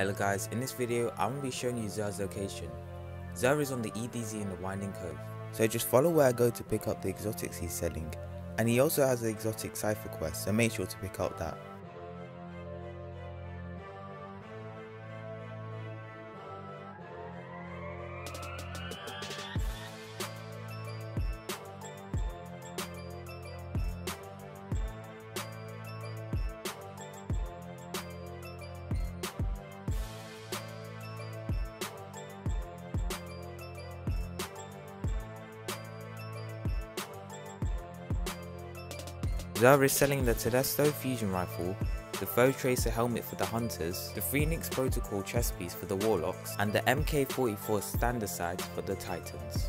Hello guys, in this video I'm going to be showing you Xur's location. Xur is on the EDZ in the Winding Cove, so just follow where I go to pick up the exotics he's selling. And he also has the exotic cipher quest, so make sure to pick up that. Xur is selling the Telesto fusion rifle, the Foe Tracer helmet for the Hunters, the Phoenix Protocol chest piece for the Warlocks, and the MK44 Stand Asides for the Titans.